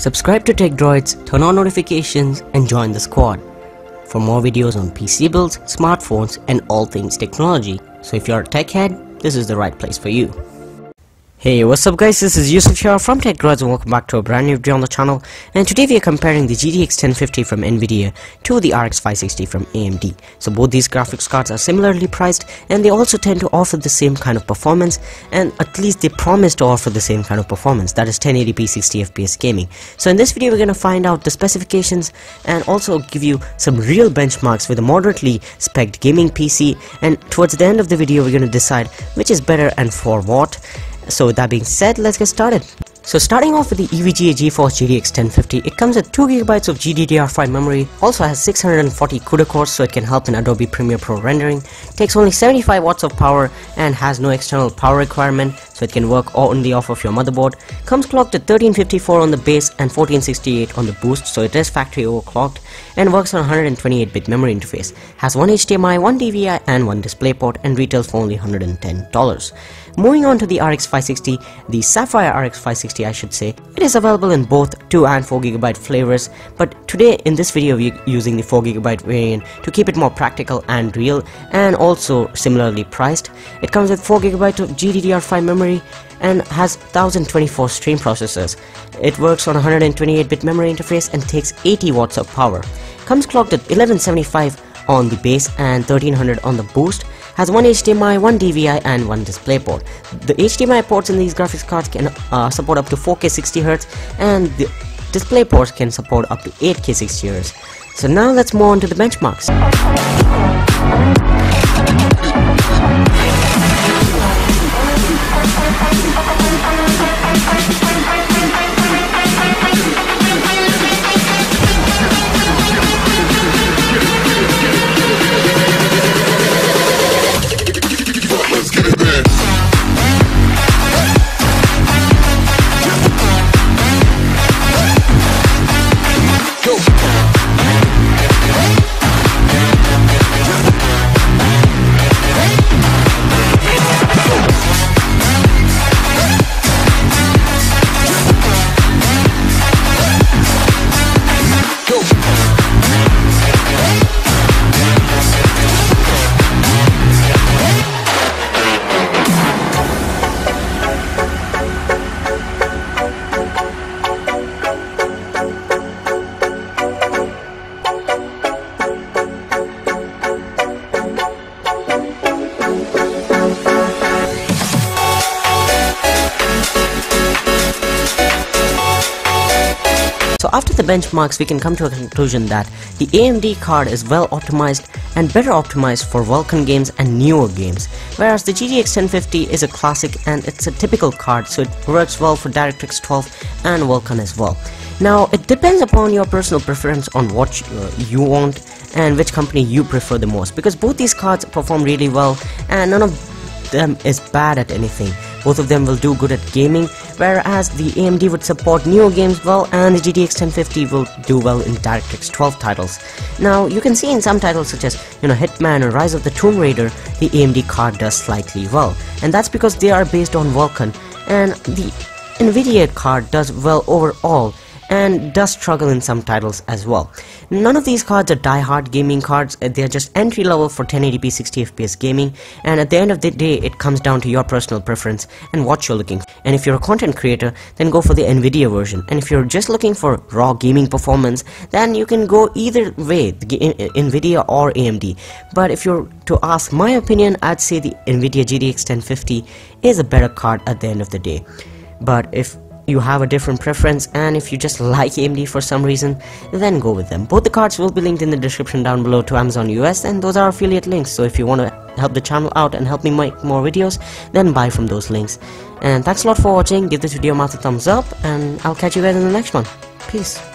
Subscribe to Tech Droids, turn on notifications and join the squad for more videos on PC builds, smartphones and all things technology. So if you're a tech head, this is the right place for you. Hey what's up guys this is Yousuf here from TechDroids and welcome back to a brand new video on the channel and today we are comparing the GTX 1050 from Nvidia to the RX 560 from AMD. So both these graphics cards are similarly priced and they also tend to offer the same kind of performance and at least they promise to offer the same kind of performance that is 1080p 60fps gaming. So in this video we're going to find out the specifications and also give you some real benchmarks with a moderately spec'd gaming PC and towards the end of the video we're going to decide which is better and for what so with that being said, let's get started. So starting off with the EVGA GeForce GTX 1050, it comes with 2GB of GDDR5 memory, also has 640 CUDA cores so it can help in Adobe Premiere Pro rendering, takes only 75 watts of power and has no external power requirement so it can work only off of your motherboard, comes clocked at 1354 on the base and 1468 on the boost so it is factory overclocked and works on 128-bit memory interface, has one HDMI, one DVI and one DisplayPort and retails for only $110. Moving on to the RX 560, the Sapphire RX 560 I should say, it is available in both 2 and 4GB flavors, but today in this video we're using the 4GB variant to keep it more practical and real and also similarly priced. It comes with 4GB of GDDR5 memory and has 1024 stream processors. It works on 128-bit memory interface and takes 80 watts of power. Comes clocked at 1175 on the base and 1300 on the boost has one HDMI, one DVI and one DisplayPort. The HDMI ports in these graphics cards can uh, support up to 4K 60Hz and the DisplayPorts can support up to 8K 60Hz. So now let's move on to the benchmarks. So after the benchmarks we can come to a conclusion that the AMD card is well optimized and better optimized for Vulkan games and newer games whereas the GTX 1050 is a classic and it's a typical card so it works well for DirectX 12 and Vulkan as well. Now it depends upon your personal preference on what uh, you want and which company you prefer the most because both these cards perform really well and none of them is bad at anything. Both of them will do good at gaming, whereas the AMD would support newer games well and the GTX 1050 will do well in DirectX 12 titles. Now, you can see in some titles such as, you know, Hitman or Rise of the Tomb Raider, the AMD card does slightly well. And that's because they are based on Vulkan and the Nvidia card does well overall and does struggle in some titles as well. None of these cards are die-hard gaming cards, uh, they are just entry level for 1080p 60fps gaming and at the end of the day it comes down to your personal preference and what you're looking for. And if you're a content creator then go for the Nvidia version and if you're just looking for raw gaming performance then you can go either way, Nvidia or AMD. But if you're to ask my opinion I'd say the Nvidia GTX 1050 is a better card at the end of the day. But if you have a different preference and if you just like AMD for some reason then go with them. Both the cards will be linked in the description down below to Amazon US and those are affiliate links. So if you want to help the channel out and help me make more videos then buy from those links. And thanks a lot for watching. Give this video a massive thumbs up and I'll catch you guys in the next one. Peace